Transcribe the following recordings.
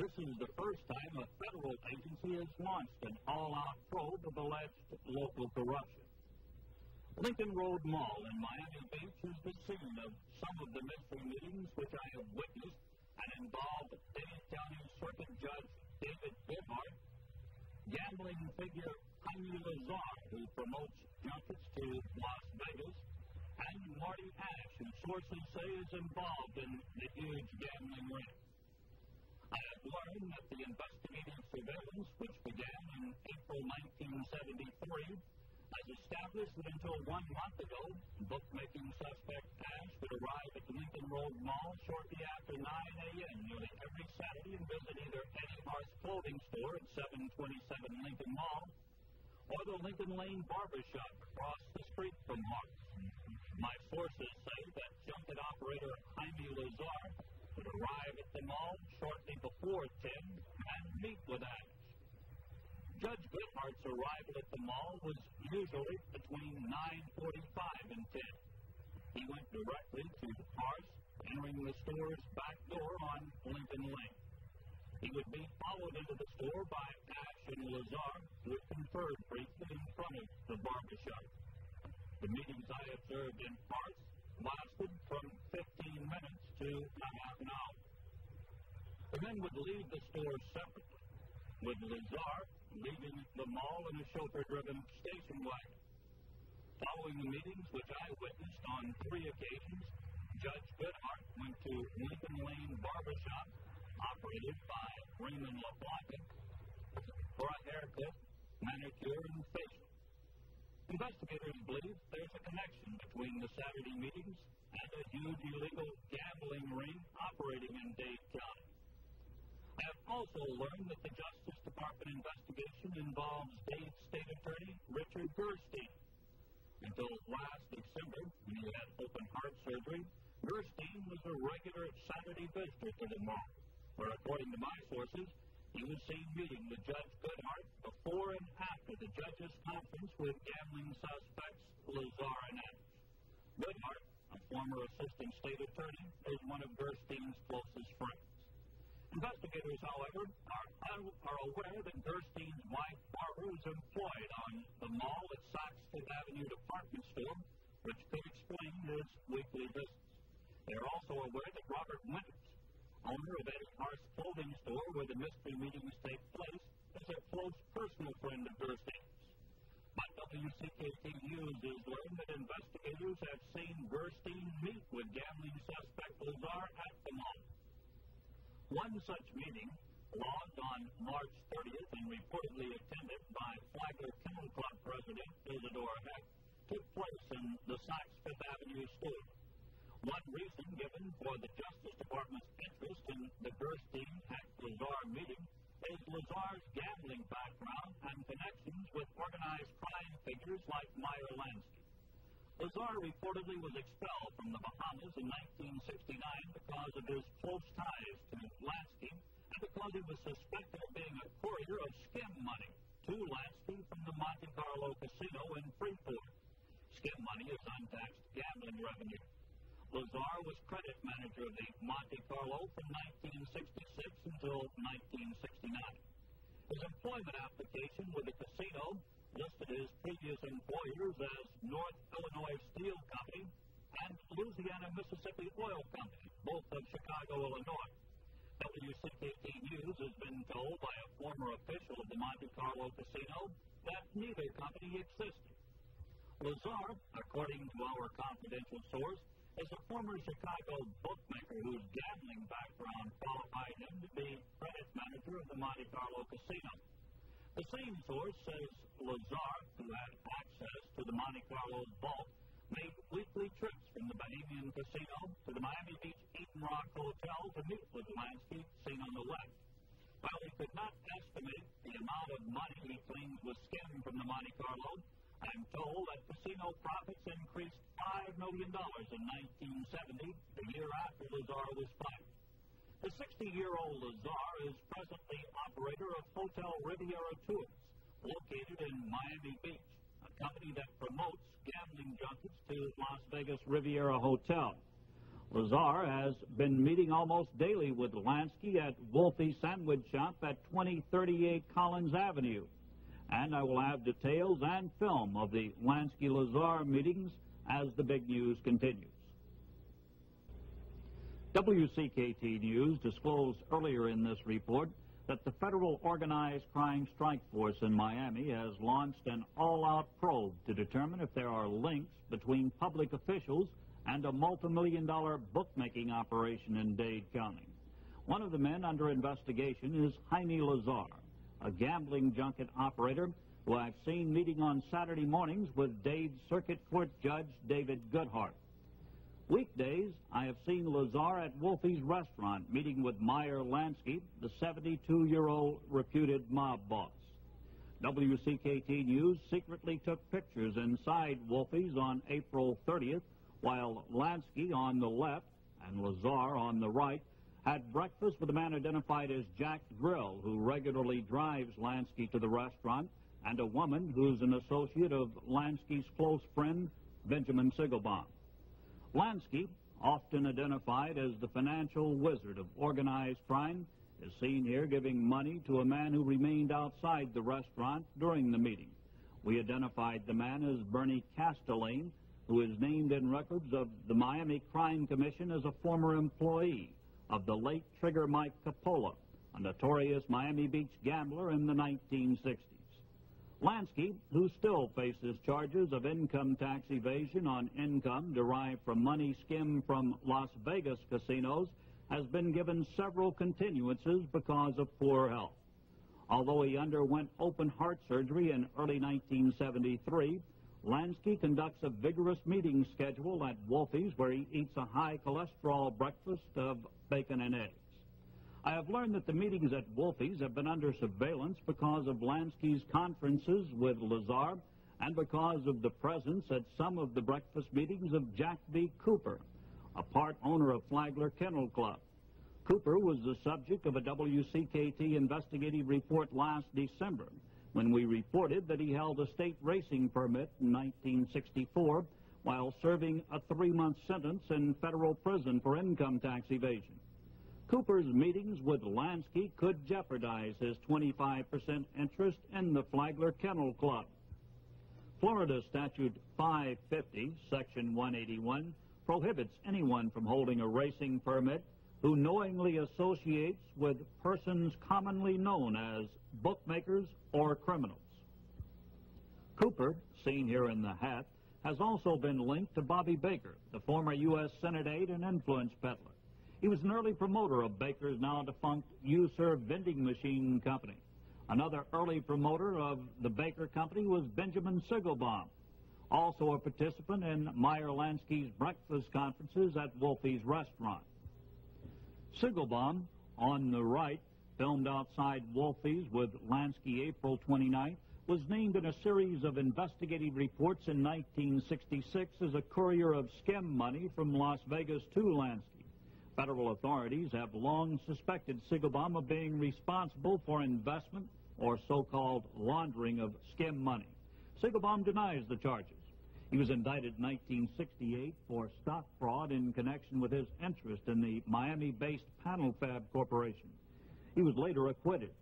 This is the first time a federal agency has launched an all-out probe of alleged local corruption. Lincoln Road Mall in Miami Beach is the scene of some of the mystery meetings which I have witnessed and involved Dade County Circuit Judge David Goodhart, gambling figure Hymie Lazar, who promotes junkets to Las Vegas, and Marty Ash, who sources say is involved in the huge gambling ring. I have learned that the investigative surveillance, which began in April 1973, has established that until one month ago, bookmaking suspect Ash would arrive at the Lincoln Road Mall shortly after 9 a.m. nearly every Saturday and visit either Eddie Hart's clothing store at 727 Lincoln Mall or the Lincoln Lane Barbershop across the street from Hart. My sources say that junket operator Hymie Lazar would arrive at the mall shortly before 10 and meet with Ash. Judge Goodhart's arrival at the mall was usually between 9.45 and 10. He went directly to the park, entering the store's back door on Lincoln Lane. He would be followed into the store by Ash and Lazar, who had conferred briefly in front of the barbershop. The meetings I observed in parts lasted from 15 minutes to a half an hour. The men would leave the store separately, with Lazar leaving the mall in a chauffeur-driven station wagon. Following the meetings, which I witnessed on three occasions, Judge Goodhart went to Lincoln Lane Barbershop, operated by Raymond LaPlante, for a haircut, manicure, and facial. Investigators believe there's a connection between the Saturday meetings and a huge illegal gambling ring operating in Dade County. I have also learned that the Justice Department investigation involves Dade State Attorney Richard Gerstein. Until last December, when he had open heart surgery, Gerstein was a regular Saturday visitor to the mall, where, according to my sources, he was seen meeting with Judge Goodhart before and after the judge's conference with gambling suspects Lazar and Ash. Goodhart, a former assistant state attorney, is one of Gerstein's closest friends. Investigators, however, are, are aware that Gerstein's wife, Barbara, is employed on the mall at Saks Fifth Avenue department store, which could explain his weekly visits. They are also aware that Robert Winters, owner of Eddie Hart's clothing store where the mystery meetings take place, is a close personal friend of Gerstein's. But WCKT News has learned that investigators have seen Gerstein meet with gambling suspect Lazar at the mall. One such meeting, logged on March 30th and reportedly attended by Flagler Kennel Club President Isidore Heck, took place in the Saks Fifth Avenue store. One reason given for the Justice Department's interest in the Gerstein Heck Lazar meeting is Lazar's gambling background and connections with organized crime figures like Meyer Lansky. Lazar reportedly was expelled from the Bahamas in 1969 because of his close ties to Lansky and because he was suspected of being a courier of skim money to Lansky from the Monte Carlo casino in Freeport. Skim money is untaxed gambling revenue. Lazar was credit manager of the Monte Carlo from 1966 until 1969. His employment application with the casino listed his previous employers as North Illinois Steel Company and Louisiana Mississippi Oil Company, both of Chicago, Illinois. WCKT News has been told by a former official of the Monte Carlo Casino that neither company existed. Lazar, according to our confidential source, is a former Chicago bookmaker whose gambling background qualified him to be credit manager of the Monte Carlo Casino. The same source says Lazar, who had access to the Monte Carlo vault, made weekly trips from the Bahamian Casino to the Miami Beach Eden Rock Hotel to meet with Lansky, seen on the left. While he could not estimate the amount of money he claims was skimmed from the Monte Carlo, I'm told that casino profits increased $5 in 1970, the year after Lazar was fired. The 60-year-old Lazar is presently operator of Hotel Riviera Tours, located in Miami Beach, a company that promotes gambling junkets to Las Vegas Riviera Hotel. Lazar has been meeting almost daily with Lansky at Wolfie's Sandwich Shop at 2038 Collins Avenue. And I will have details and film of the Lansky-Lazar meetings as the big news continues. WCKT News disclosed earlier in this report that the Federal Organized Crime Strike Force in Miami has launched an all-out probe to determine if there are links between public officials and a multi-million dollar bookmaking operation in Dade County. One of the men under investigation is Hymie Lazar, a gambling junket operator who I've seen meeting on Saturday mornings with Dade Circuit Court Judge David Goodhart. Weekdays, I have seen Lazar at Wolfie's restaurant meeting with Meyer Lansky, the 72-year-old reputed mob boss. WCKT News secretly took pictures inside Wolfie's on April 30th, while Lansky on the left and Lazar on the right had breakfast with a man identified as Jack Grill, who regularly drives Lansky to the restaurant, and a woman who's an associate of Lansky's close friend, Benjamin Siegelbaum. Lansky, often identified as the financial wizard of organized crime, is seen here giving money to a man who remained outside the restaurant during the meeting. We identified the man as Bernie Castellane, who is named in records of the Miami Crime Commission as a former employee of the late Trigger Mike Coppola, a notorious Miami Beach gambler in the 1960s. Lansky, who still faces charges of income tax evasion on income derived from money skimmed from Las Vegas casinos, has been given several continuances because of poor health. Although he underwent open heart surgery in early 1973, Lansky conducts a vigorous meeting schedule at Wolfie's where he eats a high cholesterol breakfast of bacon and eggs. I have learned that the meetings at Wolfie's have been under surveillance because of Lansky's conferences with Lazar and because of the presence at some of the breakfast meetings of Jack B. Cooper, a part owner of Flagler Kennel Club. Cooper was the subject of a WCKT investigative report last December when we reported that he held a state racing permit in 1964 while serving a three-month sentence in federal prison for income tax evasion. Cooper's meetings with Lansky could jeopardize his 25% interest in the Flagler Kennel Club. Florida Statute 550, Section 181, prohibits anyone from holding a racing permit who knowingly associates with persons commonly known as bookmakers or criminals. Cooper, seen here in the hat, has also been linked to Bobby Baker, the former U.S. Senate aide and influence peddler. He was an early promoter of Baker's now defunct U-Serve vending machine company. Another early promoter of the Baker Company was Benjamin Siegelbaum, also a participant in Meyer Lansky's breakfast conferences at Wolfie's restaurant. Siegelbaum, on the right, filmed outside Wolfie's with Lansky April 29th, was named in a series of investigative reports in 1966 as a courier of skim money from Las Vegas to Lansky. Federal authorities have long suspected Siegelbaum of being responsible for investment or so-called laundering of skim money. Siegelbaum denies the charges. He was indicted in 1968 for stock fraud in connection with his interest in the Miami-based Panel Fab Corporation. He was later acquitted.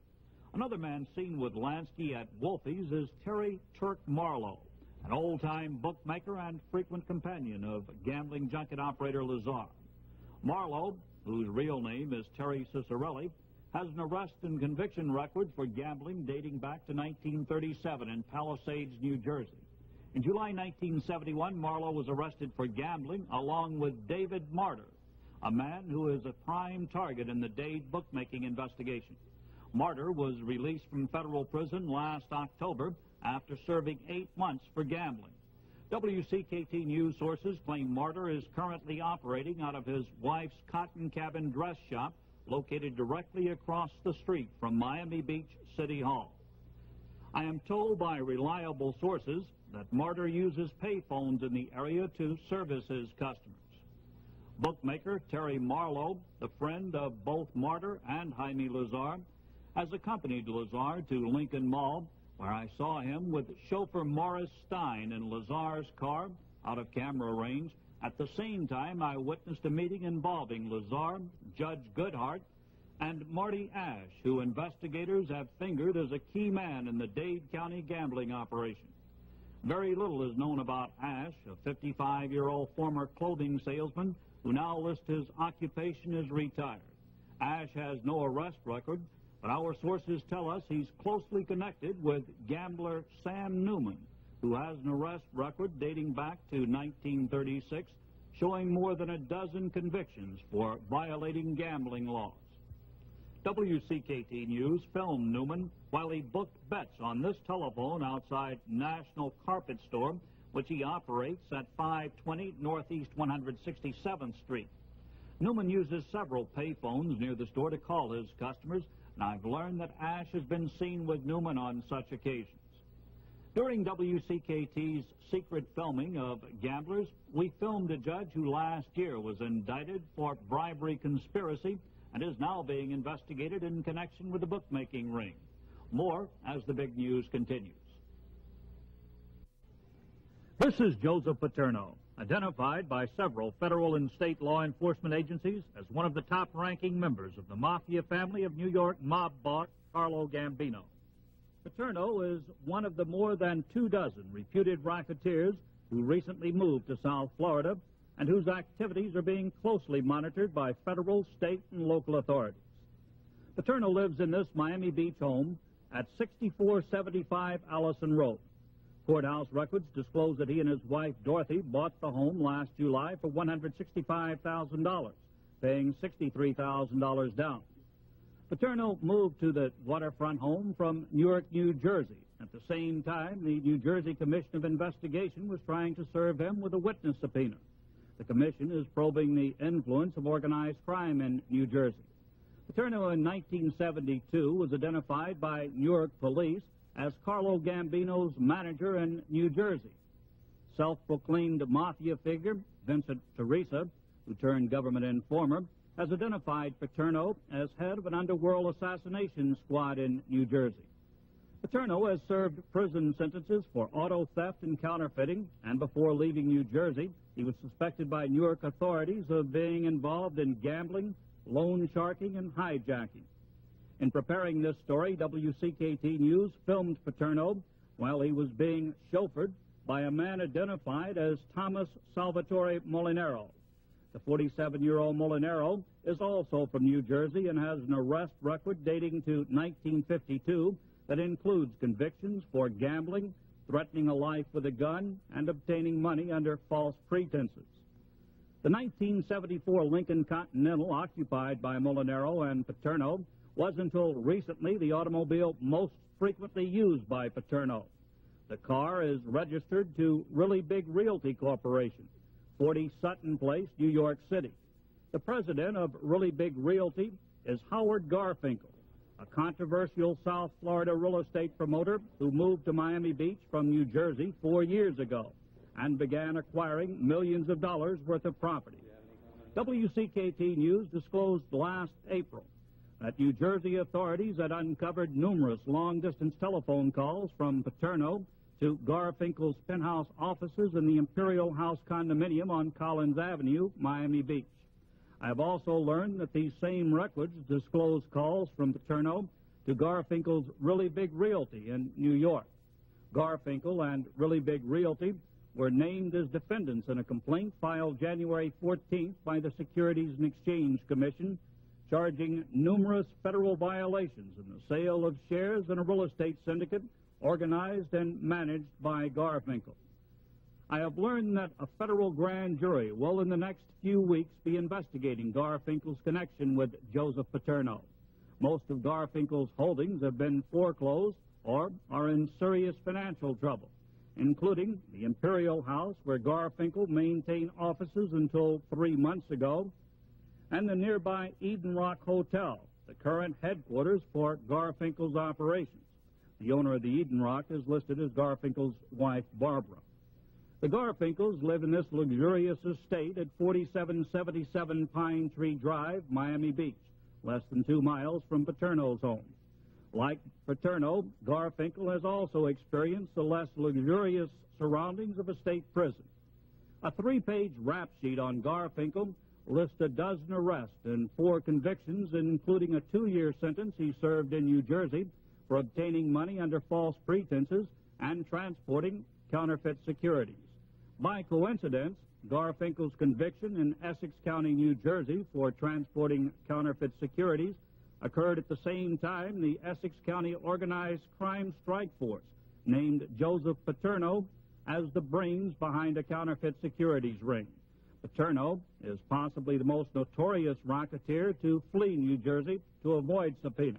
Another man seen with Lansky at Wolfie's is Terry Turk Marlowe, an old-time bookmaker and frequent companion of gambling junket operator Lazar. Marlowe, whose real name is Terry Cicerelli, has an arrest and conviction record for gambling dating back to 1937 in Palisades, New Jersey. In July 1971, Marlowe was arrested for gambling along with David Martyr, a man who is a prime target in the Dade bookmaking investigation. Martyr was released from federal prison last October after serving eight months for gambling. WCKT News sources claim Martyr is currently operating out of his wife's cotton cabin dress shop located directly across the street from Miami Beach City Hall. I am told by reliable sources that Martyr uses payphones in the area to service his customers. Bookmaker Terry Marlowe, the friend of both Martyr and Hymie Lazar, has accompanied Lazar to Lincoln Mall where I saw him with chauffeur Morris Stein in Lazar's car out of camera range At the same time, I witnessed a meeting involving Lazar, Judge Goodhart, and Marty Ash, who investigators have fingered as a key man in the Dade County gambling operation. Very little is known about Ash, a 55-year-old former clothing salesman who now lists his occupation as retired. Ash has no arrest record, but our sources tell us he's closely connected with gambler Sam Newman, who has an arrest record dating back to 1936, showing more than a dozen convictions for violating gambling laws. WCKT News filmed Newman while he booked bets on this telephone outside National Carpet Store, which he operates at 520 Northeast 167th Street. Newman uses several payphones near the store to call his customers, and I've learned that Ash has been seen with Newman on such occasions. During WCKT's secret filming of gamblers, we filmed a judge who last year was indicted for bribery conspiracy and is now being investigated in connection with the bookmaking ring. More as the big news continues. This is Joseph Paterno, identified by several federal and state law enforcement agencies as one of the top-ranking members of the mafia family of New York mob boss Carlo Gambino. Paterno is one of the more than two dozen reputed racketeers who recently moved to South Florida and whose activities are being closely monitored by federal, state, and local authorities. Paterno lives in this Miami Beach home at 6475 Allison Road. Courthouse records disclose that he and his wife Dorothy bought the home last July for $165,000, paying $63,000 down. Paterno moved to the waterfront home from Newark, New Jersey. At the same time, the New Jersey Commission of Investigation was trying to serve him with a witness subpoena. The commission is probing the influence of organized crime in New Jersey. Paterno in 1972 was identified by Newark police as Carlo Gambino's manager in New Jersey. Self-proclaimed mafia figure Vincent Teresa, who turned government informer, has identified Paterno as head of an underworld assassination squad in New Jersey. Paterno has served prison sentences for auto theft and counterfeiting, and before leaving New Jersey, he was suspected by Newark authorities of being involved in gambling, loan sharking, and hijacking. In preparing this story, WCKT News filmed Paterno while he was being chauffeured by a man identified as Thomas Salvatore Molinero. The 47-year-old Molinero is also from New Jersey and has an arrest record dating to 1952 that includes convictions for gambling, threatening a life with a gun, and obtaining money under false pretenses. The 1974 Lincoln Continental, occupied by Molinero and Paterno, was until recently the automobile most frequently used by Paterno. The car is registered to Really Big Realty Corporation, 40 Sutton Place, New York City. The president of Really Big Realty is Howard Garfinkel a controversial South Florida real estate promoter who moved to Miami Beach from New Jersey four years ago and began acquiring millions of dollars worth of property. WCKT News disclosed last April that New Jersey authorities had uncovered numerous long-distance telephone calls from Paterno to Garfinkel's penthouse offices in the Imperial House condominium on Collins Avenue, Miami Beach. I have also learned that these same records disclose calls from Paterno to Garfinkel's Really Big Realty in New York. Garfinkel and Really Big Realty were named as defendants in a complaint filed January 14th by the Securities and Exchange Commission charging numerous federal violations in the sale of shares in a real estate syndicate organized and managed by Garfinkel. I have learned that a federal grand jury will in the next few weeks be investigating Garfinkel's connection with Joseph Paterno. Most of Garfinkel's holdings have been foreclosed or are in serious financial trouble, including the Imperial House, where Garfinkel maintained offices until three months ago, and the nearby Eden Rock Hotel, the current headquarters for Garfinkel's operations. The owner of the Eden Rock is listed as Garfinkel's wife, Barbara. The Garfinkels live in this luxurious estate at 4777 Pine Tree Drive, Miami Beach, less than two miles from Paterno's home. Like Paterno, Garfinkel has also experienced the less luxurious surroundings of a state prison. A three-page rap sheet on Garfinkel lists a dozen arrests and four convictions, including a two-year sentence he served in New Jersey for obtaining money under false pretenses and transporting counterfeit securities. By coincidence, Garfinkel's conviction in Essex County, New Jersey for transporting counterfeit securities occurred at the same time the Essex County Organized Crime Strike Force named Joseph Paterno as the brains behind a counterfeit securities ring. Paterno is possibly the most notorious rocketeer to flee New Jersey to avoid subpoena.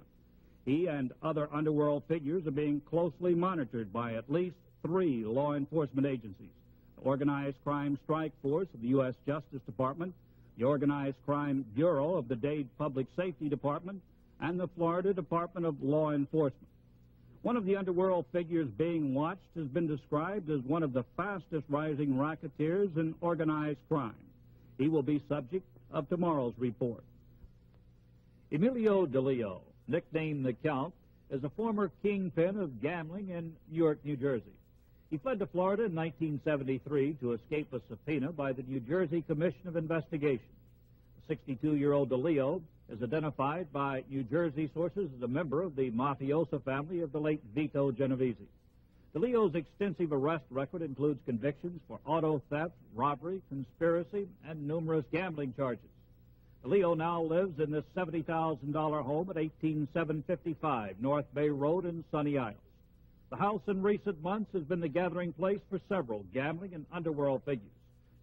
He and other underworld figures are being closely monitored by at least three law enforcement agencies the Organized Crime Strike Force of the U.S. Justice Department, the Organized Crime Bureau of the Dade Public Safety Department, and the Florida Department of Law Enforcement. One of the underworld figures being watched has been described as one of the fastest rising racketeers in organized crime. He will be subject of tomorrow's report. Emilio DeLeo, nicknamed the Count, is a former kingpin of gambling in New York, New Jersey. He fled to Florida in 1973 to escape a subpoena by the New Jersey Commission of Investigation. The 62-year-old DeLeo is identified by New Jersey sources as a member of the mafioso family of the late Vito Genovese. DeLeo's extensive arrest record includes convictions for auto theft, robbery, conspiracy, and numerous gambling charges. DeLeo now lives in this $70,000 home at 18755 North Bay Road in Sunny Isles. The house in recent months has been the gathering place for several gambling and underworld figures.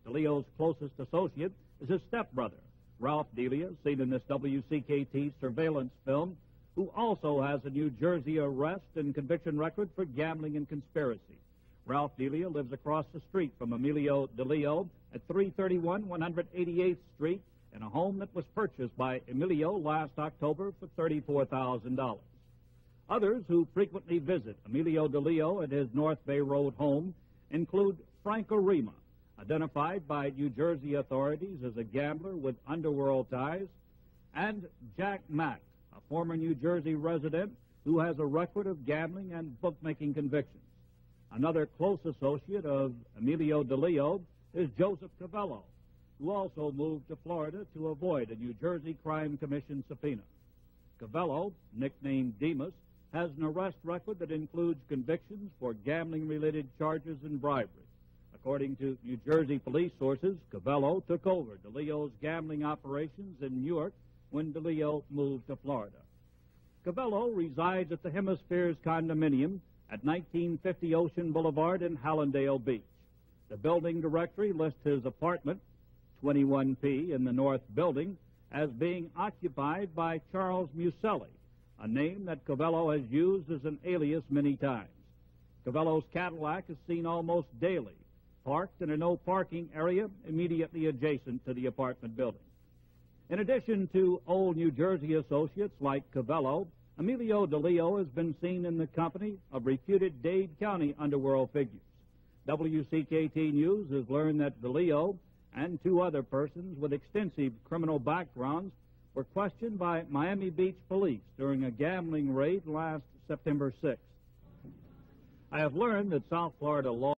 DeLeo's closest associate is his stepbrother, Ralph Delia, seen in this WCKT surveillance film, who also has a New Jersey arrest and conviction record for gambling and conspiracy. Ralph Delia lives across the street from Emilio DeLeo at 331 188th Street in a home that was purchased by Emilio last October for $34,000. Others who frequently visit Emilio DeLeo at his North Bay Road home include Frank Arima, identified by New Jersey authorities as a gambler with underworld ties, and Jack Mack, a former New Jersey resident who has a record of gambling and bookmaking convictions. Another close associate of Emilio DeLeo is Joseph Cavello, who also moved to Florida to avoid a New Jersey Crime Commission subpoena. Cavello, nicknamed Demas, has an arrest record that includes convictions for gambling related charges and bribery. According to New Jersey police sources, Cavello took over DeLeo's gambling operations in New York when DeLeo moved to Florida. Cavello resides at the Hemispheres condominium at 1950 Ocean Boulevard in Hallandale Beach. The building directory lists his apartment, 21P in the North Building, as being occupied by Charles Muselli, a name that Cavello has used as an alias many times. Cavello's Cadillac is seen almost daily, parked in a no parking area immediately adjacent to the apartment building. In addition to old New Jersey associates like Cavello, Emilio DeLeo has been seen in the company of reputed Dade County underworld figures. WCKT News has learned that DeLeo and two other persons with extensive criminal backgrounds were questioned by Miami Beach police during a gambling raid last September 6th. I have learned that South Florida law